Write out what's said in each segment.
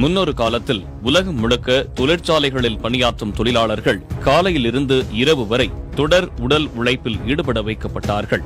முன்னொரு காலத்தில் உலகம் முழுக்க தொழிற்சாலைகளில் பணியாற்றும் தொழிலாளர்கள் காலையிலிருந்து இரவு வரை தொடர் உடல் உழைப்பில் ஈடுபட வைக்கப்பட்டார்கள்.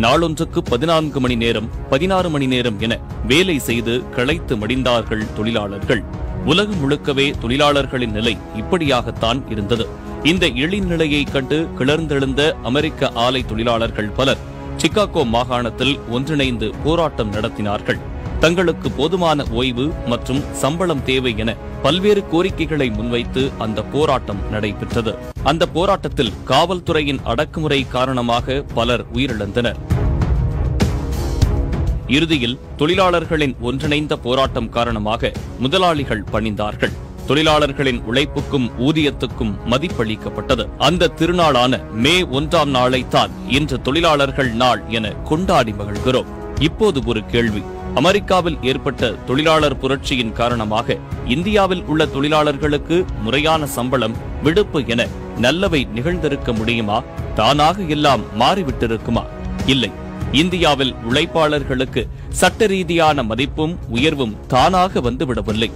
நாளொன்றுக்கு பதினான்கு மணி நேரம் பதினாறு மணி நேரம் என வேலை செய்து களைத்து மடிந்தார்கள் தொழிலாளர்கள். உலகம் முழுக்கவே தொழிலாளர்களின் நிலை இப்படியாகத்தான் இருந்தது. இந்த இழிநிலையை கண்டு கிளர்ந்தெழுந்த அமெரிக்க ஆலை தொழிலாளர்கள் பலர் சிக்காகோ மாகாணத்தில் ஒன்றிணைந்து போராட்டம் நடத்தினார்கள். தங்களுக்கு போதுமான ஓய்வு மற்றும் சம்பளம் தேவை என பல்வேறு கோரிக்கைகளை முன்வைத்து அந்த போராட்டம் நடைபெற்றது. அந்த போராட்டத்தில் காவல்துறையின் அடக்குமுறை காரணமாக பலர் உயிரிழந்தனர். இறுதியில் தொழிலாளர்களின் ஒன்றிணைந்த போராட்டம் காரணமாக முதலாளிகள் பணிந்தார்கள். தொழிலாளர்களின் உழைப்புக்கும் ஊதியத்துக்கும் மதிப்பளிக்கப்பட்டது. அந்த திருநாளான மே ஒன்றாம் நாளைத்தான் இன்று தொழிலாளர்கள் நாள் என கொண்டாடி மகிழ்கிறோம். இப்போது ஒரு கேள்வி. அமெரிக்காவில் ஏற்பட்ட தொழிலாளர் புரட்சியின் காரணமாக இந்தியாவில் உள்ள தொழிலாளர்களுக்கு முறையான சம்பளம் விடுப்பு என நல்லவை நிகழ்ந்திருக்க முடியுமா? தானாக எல்லாம் மாறிவிட்டிருக்குமா? இல்லை. இந்தியாவில் உழைப்பாளர்களுக்கு சட்ட ரீதியான மதிப்பும் உயர்வும் தானாக வந்துவிடவில்லை.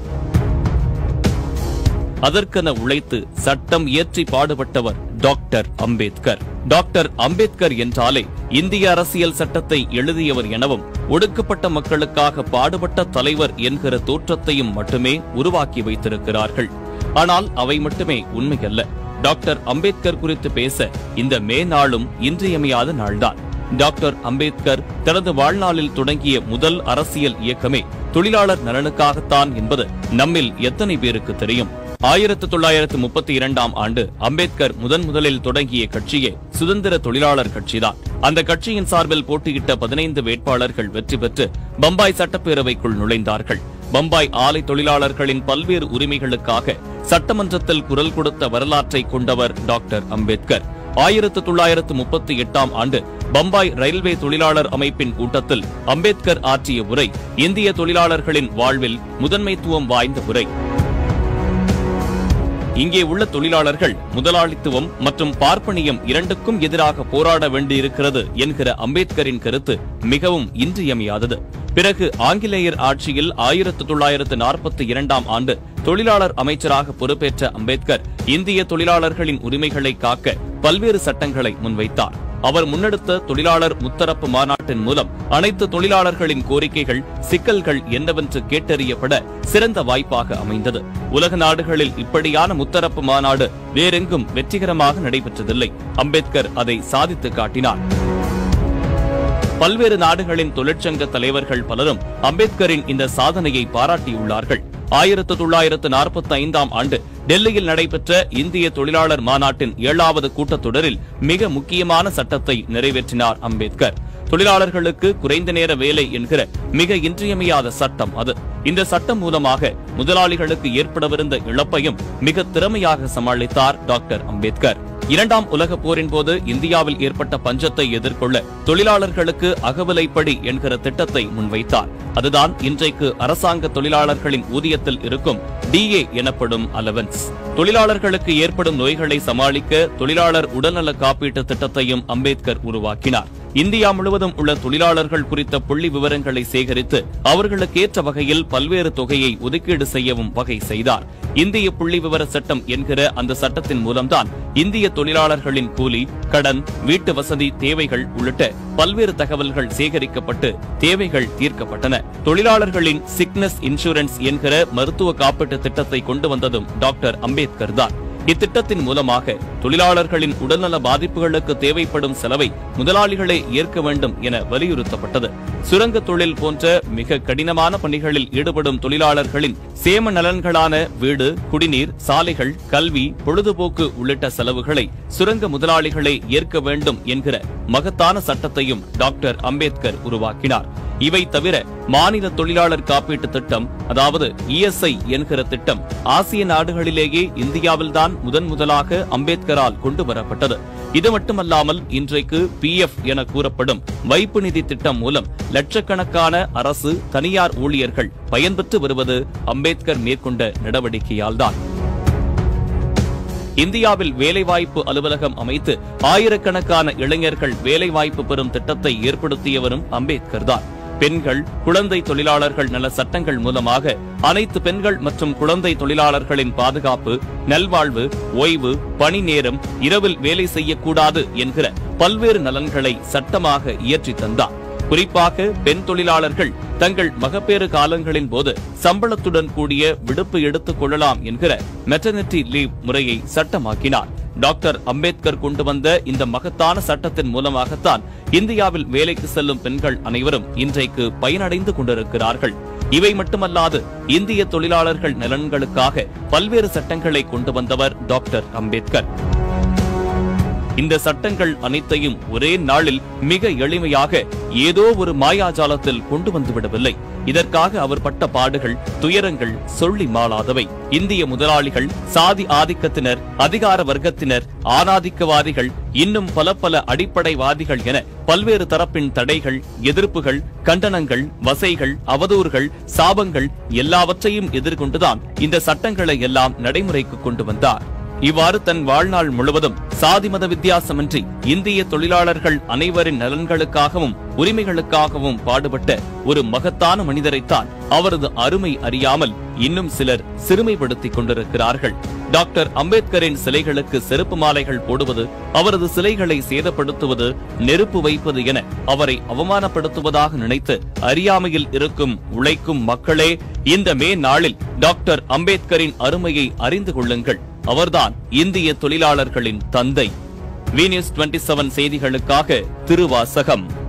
அதற்கென உழைத்து சட்டம் இயற்றி பாடுபட்டவர் டாக்டர் அம்பேத்கர். டாக்டர் அம்பேத்கர் என்றாலே இந்திய அரசியல் சட்டத்தை எழுதியவர் எனவும் ஒடுக்கப்பட்ட மக்களுக்காக பாடுபட்ட தலைவர் என்கிற தோற்றத்தையும் மட்டுமே உருவாக்கி வைத்திருக்கிறார்கள். ஆனால் அவை மட்டுமே உண்மையல்ல. டாக்டர் அம்பேத்கர் குறித்து பேச இந்த மே நாளும் இன்றியமையாத நாள்தான். டாக்டர் அம்பேத்கர் தனது வாழ்நாளில் தொடங்கிய முதல் அரசியல் இயக்கமே தொழிலாளர் நலனுக்காகத்தான் என்பது நம்மில் எத்தனை பேருக்கு தெரியும்? ஆயிரத்து தொள்ளாயிரத்து முப்பத்தி இரண்டாம் ஆண்டு அம்பேத்கர் முதன் முதலில் தொடங்கிய கட்சியே சுதந்திர தொழிலாளர் கட்சிதான். அந்த கட்சியின் சார்பில் போட்டியிட்ட பதினைந்து வேட்பாளர்கள் வெற்றி பெற்று பம்பாய் சட்டப்பேரவைக்குள் நுழைந்தார்கள். பம்பாய் ஆலை தொழிலாளர்களின் பல்வேறு உரிமைகளுக்காக சட்டமன்றத்தில் குரல் கொடுத்த வரலாற்றை கொண்டவர் டாக்டர் அம்பேத்கர். ஆயிரத்து தொள்ளாயிரத்து முப்பத்தி எட்டாம் ஆண்டு பம்பாய் ரயில்வே தொழிலாளர் அமைப்பின் கூட்டத்தில் அம்பேத்கர் ஆற்றிய உரை இந்திய தொழிலாளர்களின் வாழ்வில் முதன்மைத்துவம் வாய்ந்த உரை. இங்கே உள்ள தொழிலாளர்கள் முதலாளித்துவம் மற்றும் பார்ப்பனியம் இரண்டுக்கும் எதிராக போராட வேண்டியிருக்கிறது என்கிற அம்பேத்கரின் கருத்து மிகவும் இன்றியமையாதது. பிறகு ஆங்கிலேயர் ஆட்சியில் ஆயிரத்து தொள்ளாயிரத்து நாற்பத்தி இரண்டாம் ஆண்டு தொழிலாளர் அமைச்சராக பொறுப்பேற்ற அம்பேத்கர் இந்திய தொழிலாளர்களின் உரிமைகளை காக்க பல்வேறு சட்டங்களை முன்வைத்தார். அவர் முன்னெடுத்த தொழிலாளர் முத்தரப்பு மாநாட்டின் மூலம் அனைத்து தொழிலாளர்களின் கோரிக்கைகள் சிக்கல்கள் என்னவென்று கேட்டறியப்பட சிறந்த வாய்ப்பாக அமைந்தது. உலக நாடுகளில் இப்படியான முத்தரப்பு மாநாடு வேறெங்கும் வெற்றிகரமாக நடைபெற்றதில்லை. அம்பேத்கர் அதை சாதித்து காட்டினார். பல்வேறு நாடுகளின் தொழிற்சங்க தலைவர்கள் பலரும் அம்பேத்கரின் இந்த சாதனையை பாராட்டியுள்ளார்கள். ஆயிரத்து தொள்ளாயிரத்து நாற்பத்தி ஐந்தாம் ஆண்டு டெல்லியில் நடைபெற்ற இந்திய தொழிலாளர் மாநாட்டின் ஏழாவது கூட்டத்தொடரில் மிக முக்கியமான சட்டத்தை நிறைவேற்றினார் அம்பேத்கர். தொழிலாளர்களுக்கு குறைந்த நேர வேலை என்கிற மிக இன்றியமையாத சட்டம் அது. இந்த சட்டம் மூலமாக முதலாளிகளுக்கு ஏற்படவிருந்த இழப்பையும் மிக திறமையாக சமாளித்தார் டாக்டர் அம்பேத்கர். இரண்டாம் உலகப் போரின் போது இந்தியாவில் ஏற்பட்ட பஞ்சத்தை எதிர்கொள்ள தொழிலாளர்களுக்கு அகவிலைப்படி என்கிற திட்டத்தை முன்வைத்தார். அதுதான் இன்றைக்கு அரசாங்க தொழிலாளர்களின் ஊதியத்தில் இருக்கும் டிஏ எனப்படும் அலவன்ஸ் தொழிலாளர்களுக்கு ஏற்படும் நோய்களை சமாளிக்க தொழிலாளர் உடல்நல காப்பீட்டு திட்டத்தையும் அம்பேத்கர் உருவாக்கினார். இந்தியா முழுவதும் உள்ள தொழிலாளர்கள் குறித்த புள்ளி விவரங்களை சேகரித்து அவர்களுக்கேற்ற வகையில் பல்வேறு தொகையை ஒதுக்கீடு செய்யவும் வகை செய்தார். இந்திய புள்ளி விவர சட்டம் என்கிற அந்த சட்டத்தின் மூலம்தான் இந்திய தொழிலாளர்களின் கூலி கடன் வீட்டு வசதி தேவைகள் உள்ளிட்ட பல்வேறு தகவல்கள் சேகரிக்கப்பட்டு தேவைகள் தீர்க்கப்பட்டன. தொழிலாளர்களின் சிக்னஸ் இன்சூரன்ஸ் என்கிற மருத்துவ காப்பீட்டு திட்டத்தை கொண்டு வந்ததும் டாக்டர் அம்பேத்கர் தான். இத்திட்டத்தின் மூலமாக தொழிலாளர்களின் உடல்நல பாதிப்புகளுக்கு தேவைப்படும் செலவை முதலாளிகளே ஏற்க வேண்டும் என வலியுறுத்தப்பட்டது. சுரங்க தொழில் போன்ற மிக கடினமான பணிகளில் ஈடுபடும் தொழிலாளர்களின் சேம நலன்களான வீடு குடிநீர் சாலைகள் கல்வி பொழுதுபோக்கு உள்ளிட்ட செலவுகளை சுரங்க முதலாளிகளே ஏற்க வேண்டும் என்கிற மகத்தான சட்டத்தையும் டாக்டர் அம்பேத்கர் உருவாக்கினார். இவை தவிர மாநில தொழிலாளர் காப்பீட்டு திட்டம் அதாவது இஎஸ்ஐ என்கிற திட்டம் ஆசிய நாடுகளிலேயே இந்தியாவில்தான் முதன் முதலாக அம்பேத்கரால் கொண்டு வரப்பட்டது. இது மட்டுமல்லாமல் இன்றைக்கு பிஎஃப் என கூறப்படும் வைப்பு நிதி திட்டம் மூலம் லட்சக்கணக்கான அரசு தனியார் ஊழியர்கள் பயன்பெற்று வருவது அம்பேத்கர் மேற்கொண்ட நடவடிக்கையால்தான். இந்தியாவில் வேலைவாய்ப்பு அலுவலகம் அமைத்து ஆயிரக்கணக்கான இளைஞர்கள் வேலைவாய்ப்பு பெறும் திட்டத்தை ஏற்படுத்தியவரும் அம்பேத்கர் தான் பெண்கள் குழந்தை தொழிலாளர்கள் நல சட்டங்கள் மூலமாக அனைத்து பெண்கள் மற்றும் குழந்தை தொழிலாளர்களின் பாதுகாப்பு நல்வாழ்வு ஓய்வு பணி நேரம் இரவில் வேலை செய்யக்கூடாது என்கிற பல்வேறு நலன்களை சட்டமாக இயற்றி தந்தார். குறிப்பாக பெண் தொழிலாளர்கள் தங்கள் மகப்பேறு காலங்களின் போது சம்பளத்துடன் கூடிய விடுப்பு எடுத்துக் கொள்ளலாம் என்கிற மெட்டர்னிட்டி லீவ் முறையை சட்டமாக்கினார். டாக்டர் அம்பேத்கர் கொண்டு வந்த இந்த மகத்தான சட்டத்தின் மூலமாகத்தான் இந்தியாவில் வேலைக்கு செல்லும் பெண்கள் அனைவரும் இன்றைக்கு பயனடைந்து கொண்டிருக்கிறார்கள். இவை மட்டுமல்லாது இந்திய தொழிலாளர்கள் நலன்களுக்காக பல்வேறு சட்டங்களை கொண்டு வந்தவர் டாக்டர் அம்பேத்கர். இந்த சட்டங்கள் அனைத்தையும் ஒரே நாளில் மிக எளிமையாக ஏதோ ஒரு மாயாஜாலத்தில் கொண்டு வந்துவிடவில்லை. இதற்காக அவர் பட்ட பாடுகள் துயரங்கள் சொல்லி மாளாதவை. இந்திய முதலாளிகள் சாதி ஆதிக்கத்தினர் அதிகார வர்க்கத்தினர் ஆணாதிக்கவாதிகள் இன்னும் பல பல அடிப்படைவாதிகள் என பல்வேறு தரப்பின் தடைகள் எதிர்ப்புகள் கண்டனங்கள் வசைகள் அவதூறுகள் சாபங்கள் எல்லாவற்றையும் எதிர்கொண்டுதான் இந்த சட்டங்களை எல்லாம் நடைமுறைக்கு கொண்டு வந்தார். இவ்வாறு தன் வாழ்நாள் முழுவதும் சாதி மத வித்தியாசமின்றி இந்திய தொழிலாளர்கள் அனைவரின் நலன்களுக்காகவும் உரிமைகளுக்காகவும் பாடுபட்ட ஒரு மகத்தான மனிதரைத்தான் அவரது அருமை அறியாமல் இன்னும் சிலர் சிறுமைப்படுத்திக் கொண்டிருக்கிறார்கள். டாக்டர் அம்பேத்கரின் சிலைகளுக்கு செருப்பு மாலைகள் போடுவது அவரது சிலைகளை சேதப்படுத்துவது நெருப்பு வைப்பது என அவரை அவமானப்படுத்துவதாக நினைத்து அறியாமையில் இருக்கும் உழைக்கும் மக்களே இந்த மே நாளில் டாக்டர் அம்பேத்கரின் அருமையை அறிந்து கொள்ளுங்கள். அவர்தான் இந்திய தொழிலாளர்களின் தந்தை. வீனியஸ் டுவெண்டி செவன் செய்திகளுக்காக திருவாசகம்.